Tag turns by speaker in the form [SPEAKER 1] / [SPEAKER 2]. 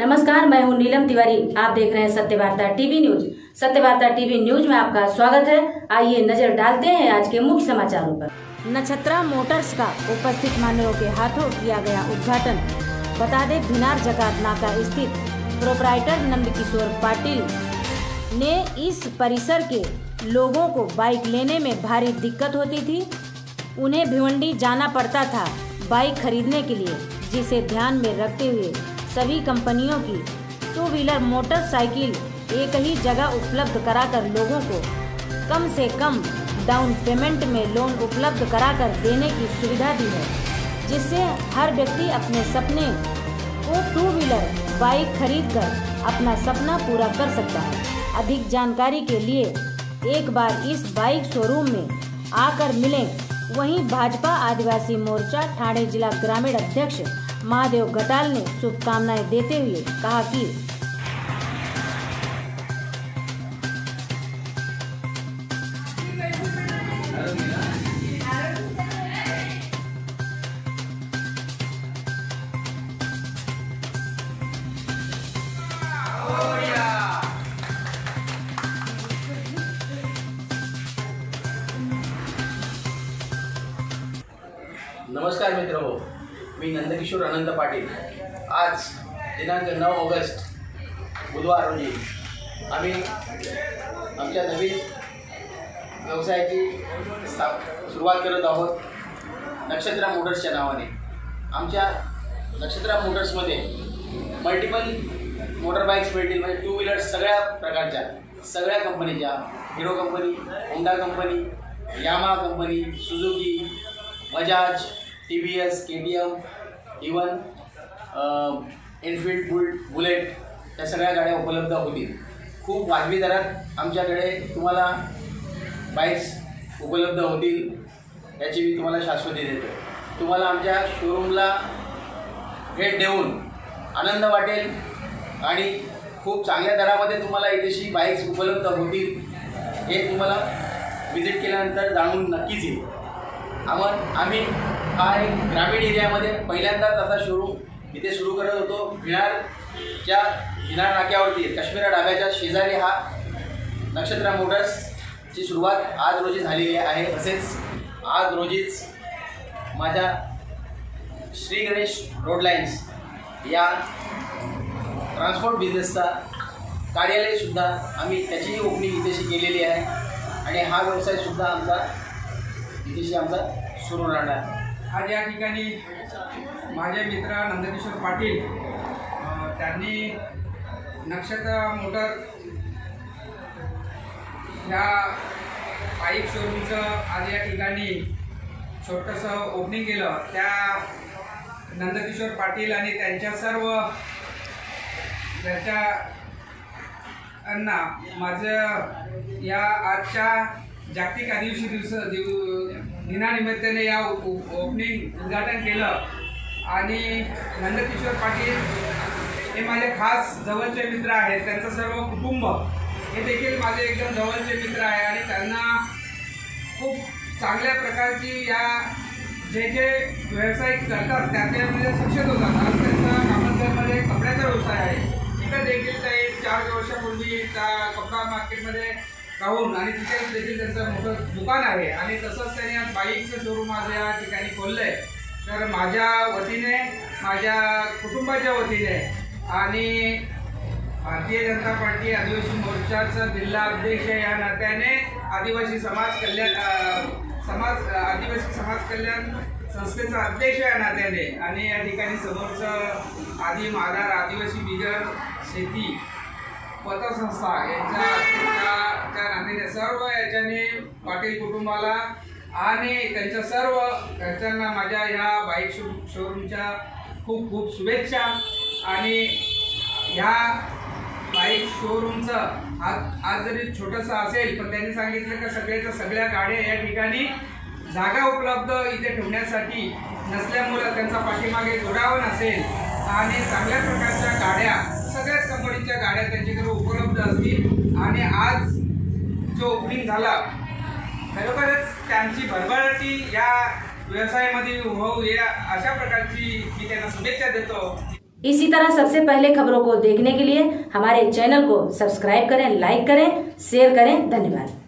[SPEAKER 1] नीलम तिवारी। आप देख रहे हैं Satyavarta TV news. Satyavarta TV news में आपका स्वागत है। आइए नज़र डालते हैं आज के मुख्य समाचारों पर। नक्षत्रा मोटर्स का उपस्थित मान्यवरों के हाथों किया गया उद्घाटन। बता दें, भिनार जकात नाका स्थित प्रोपराइटर नंदकिशोर पाटिल ने इस परिसर के लोगों को बाइक लेने में भारी दिक्कत होती थी। उन्हें भिवंडी जाना पड़ता था बाइक खरीदने के लिए, जिसे ध्यान में रखते हुए सभी कंपनियों की टू व्हीलर मोटरसाइकिल एक ही जगह उपलब्ध कराकर लोगों को कम से कम डाउन पेमेंट में लोन उपलब्ध कराकर देने की सुविधा दी है, जिससे हर व्यक्ति अपने सपने को टू व्हीलर बाइक खरीद कर अपना सपना पूरा कर सकता है। अधिक जानकारी के लिए एक बार इस बाइक शोरूम में आकर मिलें। वहीं भाजपा आदिवासी मोर्चा ठाणे जिला ग्रामीण अध्यक्ष महादेव घटाल ने शुभकामनाएँ देते हुए कहा कि
[SPEAKER 2] नमस्कार मित्र। मी नंदकिशोर अनंत पाटील. आज दिनांक नऊ ऑगस्ट बुधवार रोजी आम्ही आमच्या नवीन व्यवसायाची स्थाप सुरुवात करत आहोत नक्षत्रा मोटर्सच्या नावाने. आमच्या नक्षत्रा मोटर्समध्ये मल्टिपल मोटर बाईक्स मिळतील म्हणजे टू व्हीलर्स सगळ्या प्रकारच्या सगळ्या कंपनीच्या Hero company Honda company Yamaha company Suzuki Bajaj T V S K T M even Enfield boule bullet या सगळ्या गाड्या उपलब्ध होतील. खूप वाजवी दरात आमच्याकडे तुम्हाला बाईक्स उपलब्ध होतील याची मी तुम्हाला शाश्वती देतो. तुम्हाला आमच्या शोरूमला भेट देऊन आनंद वाटेल आणि खूप चांगल्या दरामध्ये तुम्हाला इथेशी बाईक्स उपलब्ध होतील हे तुम्हाला व्हिजिट केल्यानंतर जाणून नक्कीच येईल. आम्हाला आम्ही हा एक ग्रामीण एरियामध्ये पहिल्यांदाच असा शोरूम इथे सुरू करत होतो. भिनारच्या भिनार नाक्यावरती काश्मीर डाब्याच्या शेजारी हा नक्षत्र मोटर्सची सुरुवात आज रोजी झालेली आहे. तसेच आज रोजीच माझ्या श्री गणेश रोड लाईन्स या ट्रान्सपोर्ट बिझनेसचा कार्यालयसुद्धा आम्ही त्याचीही ओपनिंग इथेशी केलेली आहे. आणि हा व्यवसायसुद्धा आमचा इथेशी आमचा सुरू राहणार.
[SPEAKER 3] आज या ठिकाणी माझे मित्र नंदकिशोर पाटील त्यांनी नक्षत्र मोटर ह्या बाईक शोरूमचं आज या ठिकाणी छोटंसं ओपनिंग केलं. त्या नंदकिशोर पाटील आणि त्यांच्या सर्व त्याच्या यांना माझं या आजच्या जागतिक आदिवासी दिवस दिव दिनानिमित्ताने या ओपनिंग उद्घाटन केलं. आणि नंदकिशोर पाटील हे माझे खास जवळचे मित्र आहेत. त्यांचं सर्व कुटुंब हे देखील माझे एकदम जवळचे मित्र आहे. आणि त्यांना खूप चांगल्या प्रकारची या जे जे व्यवसाय करतात त्यामध्ये शिक्षित होतात. आज त्यांचा कामतमध्ये कपड्याचा व्यवसाय आहे. इथं देखील ते चार वर्षापूर्वी त्या कपडा मार्केटमध्ये राहून आणि तिथे देखील त्यांचं मोठं दुकान आहे. आणि तसंच त्यांनी आज बाईकचं शोरूम आज या ठिकाणी खोललं आहे तर माझ्या वतीने माझ्या कुटुंबाच्या वतीने आणि भारतीय जनता पार्टी आदिवासी मोर्चाचा जिल्हा अध्यक्ष या नात्याने आदिवासी समाज कल्याण समाज आदिवासी समाज कल्याण संस्थेचा अध्यक्ष या नात्याने. आणि या ठिकाणी समोरचं आदिम आधार आदिवासी बिगर शेती पतसंस्था यांच्या त्या- त्या सर्व याच्याने पाटील कुटुंबाला आणि त्यांच्या सर्व घरच्यांना माझ्या ह्या बाईक शो शोरूमच्या खूप खूप शुभेच्छा. आणि ह्या बाईक शोरूमचं आज आज जरी छोटंसं असेल पण त्यांनी सांगितलं का सगळ्याच्या सगळ्या गाड्या या ठिकाणी जागा उपलब्ध इथे ठेवण्यासाठी नसल्यामुळं त्यांचा पाठीमागे जोडावण असेल आणि चांगल्या प्रकारच्या गाड्या सगळ्याच आणि आज जो ओपनिंग झाला भरभराटी या व्यवसायामध्ये होऊ या अशा प्रकार मी त्यांना शुभेच्छा देतो.
[SPEAKER 1] इसी तरह सबसे पहले खबरों को देखने के लिए हमारे चैनल को सब्सक्राइब करें लाइक करें शेयर करें, धन्यवाद।